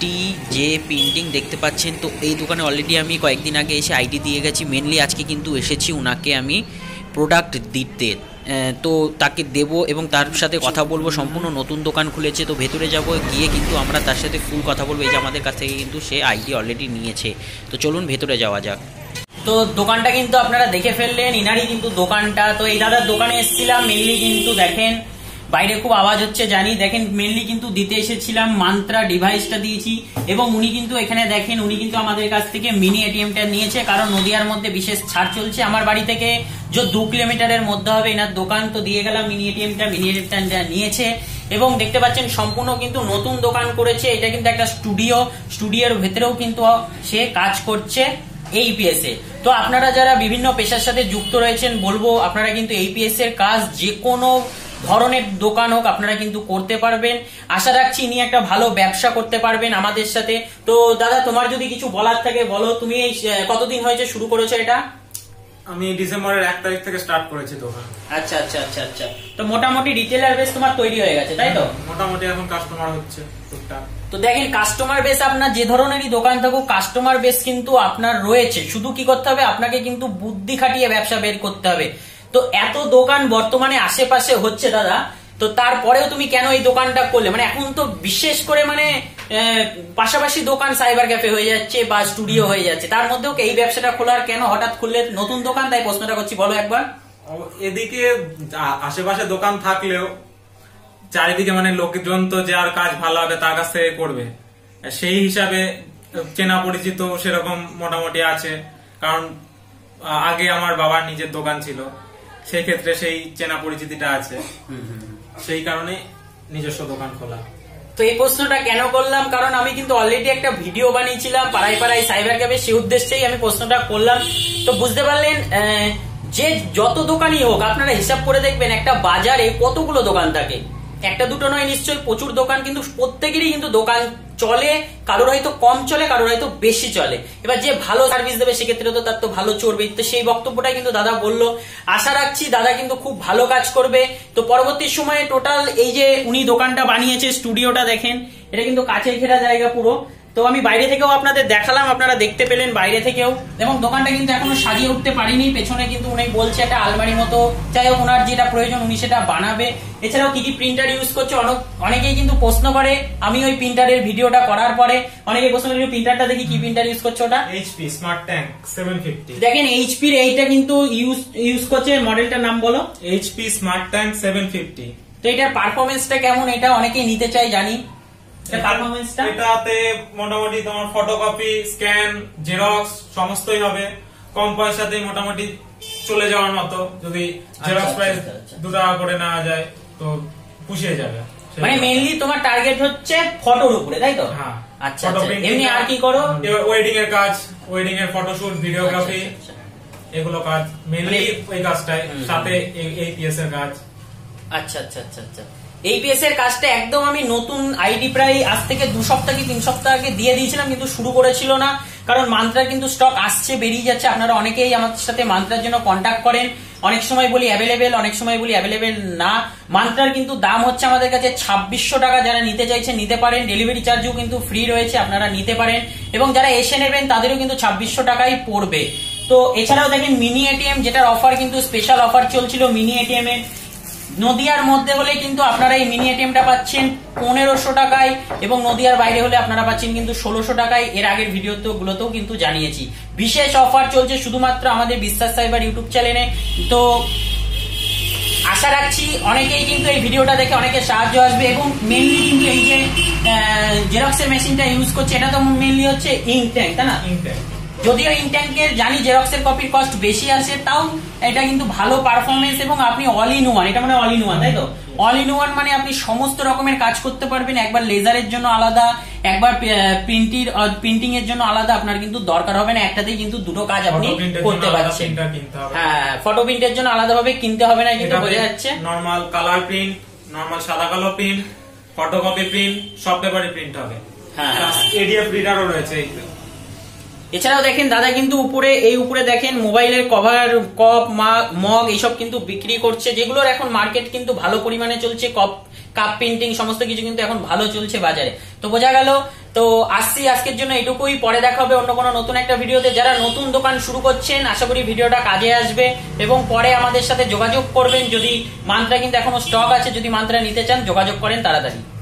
T J printing দেখতে পাচ্ছেন, তো এই দোকানে অলরেডি আমি কয়েকদিন আগে এসে আইডি দিয়ে গেছি। মেনলি আজকে কিন্তু এসেছি ওনাকে আমি প্রোডাক্ট দিতে। তো তাকে দেব এবং তার সাথে কথা বলব। সম্পূর্ণ নতুন দোকান খুলেছে, তো ভেতরে যাব, গিয়ে কিন্তু আমরা তার সাথে ফুল কথা বলব। এই যে আমাদের কাছ থেকে কিন্তু সে আইডি অলরেডি নিয়েছে। তো চলুন ভেতরে যাওয়া যাক। তো দোকানটা কিন্তু আপনারা দেখে ফেললেন, ইনারই কিন্তু দোকানটা। তো এই দাদার দোকানে এসেছিলাম মেনলি কিন্তু দেখেন বাইরে খুব আওয়াজ হচ্ছে, জানি। দেখেন মেনলি কিন্তু দিতে এসেছিলাম মান্ত্রা ডিভাইসটা দিয়েছি, এবং উনি কিন্তু এখানে দেখেন, উনি কিন্তু আমাদের কাছ থেকে মিনি এটিএমটা নিয়েছে, কারণ নদিয়ার মধ্যে বিশেষ ছাড় চলছে। আমার বাড়ি থেকে যে দু কিলোমিটারের মধ্যে হবে, এনার দোকান, তো দিয়ে গেলাম মিনি এটিএমটা মিনি এটিএমটা নিয়েছে, এবং দেখতে পাচ্ছেন, সম্পূর্ণ কিন্তু নতুন দোকান করেছে। এটা কিন্তু একটা স্টুডিও স্টুডিওর ভেতরেও কিন্তু সে কাজ করছে এইপিএস এ। তো আপনারা যারা বিভিন্ন পেশার সাথে যুক্ত রয়েছেন, বলব, আপনারা কিন্তু এইপিএস এর কাজ যে কোনো ধরনের দোকান হোক আপনারা কিন্তু করতে পারবেন। আশা রাখছি ইনি একটা ভালো ব্যবসা করতে পারবেন আমাদের সাথে। তো দাদা তোমার যদি কিছু বলার থাকে বলো তুমি এই কতদিন হয়েছে শুরু করেছ এটা? আমি ডিসেম্বরের এক তারিখ থেকে স্টার্ট করেছি দোকান। আচ্ছা আচ্ছা আচ্ছা আচ্ছা। তো মোটামুটি রিটেলার বেস তোমার তৈরি হয়ে গেছে তাই তো? মোটামুটি এখন কাস্টমার হচ্ছে টুকটাক। তো দেখেন কাস্টমার বেস আপনার যে ধরনেরই দোকান থাকুক কাস্টমার বেস কিন্তু আপনার রয়েছে। শুধু কি করতে হবে? আপনাকে কিন্তু বুদ্ধি খাটিয়ে ব্যবসা বের করতে হবে। তো এত দোকান বর্তমানে আশেপাশে হচ্ছে দাদা, তো তারপরেও তুমি কেন এই দোকানটা করলে? মানে এখন তো বিশেষ করে মানে পাশাপাশি দোকান সাইবার ক্যাফে হয়ে যাচ্ছে বা স্টুডিও হয়ে যাচ্ছে। তার মধ্যেও এই ব্যবসাটা খোলার কেন হঠাৎ খুললে নতুন দোকান? তাই প্রশ্নটা করছি, বলো একবার। এদিকে আশেপাশে দোকান থাকলেও চারিদিকে মানে লোকজন তো যার কাজ ভালো হবে তার কাছ থেকে করবে। সেই হিসাবে চেনা পরিচিত সেরকম মোটামুটি আছে। কারণ আগে আমার বাবার নিজের দোকান ছিল। সেই ক্ষেত্রে সেই চেনা পরিচিতিটা আছে। সেই কারণে নিজস্ব দোকান খোলা। তো এই প্রশ্নটা কেন করলাম? কারণ আমি কিন্তু অলরেডি একটা ভিডিও বানিয়েছিলাম পাড়ায় পাড়ায় সাইবার ক্যাফে সেই উদ্দেশ্যেই আমি প্রশ্নটা করলাম। তো বুঝতে পারলেন আহ, যে যত দোকানই হোক আপনারা হিসাব করে দেখবেন একটা বাজারে কতগুলো দোকান থাকে? একটা দুটো নয় নিশ্চয়ই প্রচুর দোকান কিন্তু প্রত্যেকেরই কিন্তু দোকান চলে, কারোর হয়তো কম চলে, কারোর হয়তো বেশি চলে। এবার যে ভালো সার্ভিস দেবে, সেক্ষেত্রে তো তার তো ভালো চড়বে। তো সেই বক্তব্যটাই কিন্তু দাদা বলল। আশা রাখছি দাদা কিন্তু খুব ভালো কাজ করবে। তো পরবর্তী সময়ে টোটাল এই যে উনি দোকানটা বানিয়েছে স্টুডিওটা দেখেন, এটা কিন্তু কাছে ঘেরা জায়গা পুরো। তো আমি বাইরে থেকেও আপনাদের দেখালাম আপনারা দেখতে পেলেন বাইরে থেকেও। এবং দোকানটা কিন্তু এখনও সাজিয়ে উঠতে পারিনি পেছনে কিন্তু উনি বলছে একটা আলমারি মতো। যাই হোক ওনার যেটা প্রয়োজন উনি সেটা বানাবে। এছাড়াও কি কি প্রিন্টার ইউজ করছে অনেক অনেকেই কিন্তু প্রশ্ন করে। আমি ওই প্রিন্টারের ভিডিওটা করার পরে অনেকে প্রশ্ন করে প্রিন্টারটা দেখি কি প্রিন্টার ইউজ করছে ওটা? HP smart tank seven fifty দেখেন এইচপির এইটা কিন্তু ইউজ ইউজ করছে মডেলটার নাম বলো। HP smart tank seven fifty তো এটার পারফরমেন্সটা কেমন এটা অনেকেই নিতে চাই জানি। এটা পারফরমেন্সটা এটাতে মোটামুটি তোমার ফটোকপি স্ক্যান জেরক্স সমস্তই হবে। কম পয়সাতেই মোটামুটি চলে যাওয়ার মতো। যদি জেরক্স আচ্ছা, প্রাইস আচ্ছা, আচ্ছা। দু টাকা করে নেওয়া যায় তো পুষিয়ে যাবে। মানে মেইনলি তোমার টার্গেট হচ্ছে ফটোর উপরে তাই তো? হ্যাঁ আচ্ছা। এমনি আর কি করো? এবার ওয়েডিং এর কাজ ওয়েডিং এর ফটোশুট ভিডিওগ্রাফি এগুলো কাজ। মেনলি মানে- ওই কাজটাই সাথে এই পিএস এর কাজ। আচ্ছা আচ্ছা আচ্ছা আচ্ছা। এইপিএস এর কাজটা একদম আমি নতুন আইডি প্রায় আজ থেকে দু সপ্তাহ কি তিন সপ্তাহ আগে দিয়ে দিয়েছিলাম, কিন্তু শুরু করেছিল না। কারণ মান্ত্রার কিন্তু স্টক আসছে, বেরিয়ে যাচ্ছে। আপনারা অনেকেই আমার সাথে মান্ত্রার জন্য কন্ট্যাক্ট করেন। অনেক সময় বলি অ্যাভেলেবেল অনেক সময় বলি অ্যাভেলেবেল না। মান্ত্রার কিন্তু দাম হচ্ছে আমাদের কাছে ছাব্বিশশো টাকা। যারা নিতে চাইছেন নিতে পারেন। ডেলিভারি চার্জও কিন্তু ফ্রি রয়েছে, আপনারা নিতে পারেন। এবং যারা এসে নেবেন, তাদেরও কিন্তু ছাব্বিশশো টাকাই পড়বে। তো এছাড়াও দেখেন মিনি এটিএম যেটার অফার কিন্তু স্পেশাল অফার চলছিল মিনি এটিএম এর নদিয়ার মধ্যে হলে কিন্তু আপনারা এই মিনি এটিএমটা পাচ্ছেন পনেরোশো টাকায় এবং নদিয়ার বাইরে হলে আপনারা পাচ্ছেন কিন্তু ষোলোশো টাকায়। এর আগের ভিডিওতে গুলোতেও কিন্তু জানিয়েছি। বিশেষ অফার চলছে শুধুমাত্র আমাদের বিশ্বাস সাইবার ইউটিউব চ্যানেলে। তো আশা রাখছি অনেকেই কিন্তু এই ভিডিওটা দেখে অনেকে সাহায্য আসবে এবং মেনলি কিন্তু এই যে জেরক্সের মেশিনটা ইউজ করছে, এটা তো মেনলি হচ্ছে ইঙ্ক ট্যাঙ্ক তাই না? ইনটেক যদিও ইনট্যাঙ্কের জানি জেরক্সের কপির কস্ট বেশি আসে তাও এটা কিন্তু ভালো পারফরমেন্স এবং আপনি অল ইন ওয়ান এটা মানে অল ইন ওয়ান তাই তো? অল ইন ওয়ান মানে আপনি সমস্ত রকমের কাজ করতে পারবেন একবার লেজারের জন্য আলাদা একবার প্রিন্টির প্রিন্টিং এর জন্য আলাদা আপনার কিন্তু দরকার হবে না একটাতেই কিন্তু দুটো কাজ আপনি করতে আলাদা পারছেন। হ্যাঁ ফটো প্রিন্টের জন্য আলাদাভাবে কিনতে হবে না কিন্তু বোঝা যাচ্ছে। নর্মাল কালার প্রিন্ট নর্মাল সাদা কালো প্রিন্ট ফটোকপি প্রিন্ট সব পেপারে প্রিন্ট হবে। হ্যাঁ, হ্যাঁ। এডিএফ রিডারও রয়েছে এই এছাড়াও দেখেন, দাদা কিন্তু উপরে, এই উপরে দেখেন, মোবাইলের কভার, কপ মগ, এইসব কিন্তু বিক্রি করছে, যেগুলোর এখন মার্কেট কিন্তু ভালো পরিমাণে চলছে, কপ কাপ পেন্টিং সমস্ত কিছু কিন্তু এখন ভালো চলছে বাজারে। তো বোঝা গেল, তো আসছি আজকের জন্য এটুকুই, পরে দেখা হবে অন্য কোনো নতুন একটা ভিডিওতে। যারা নতুন দোকান শুরু করছেন, আশা করি ভিডিওটা কাজে আসবে, এবং পরে আমাদের সাথে যোগাযোগ করবেন, যদি মান্ত্রা কিন্তু এখনও স্টক আছে, যদি মান্ত্রা নিতে চান, যোগাযোগ করেন তাড়াতাড়ি।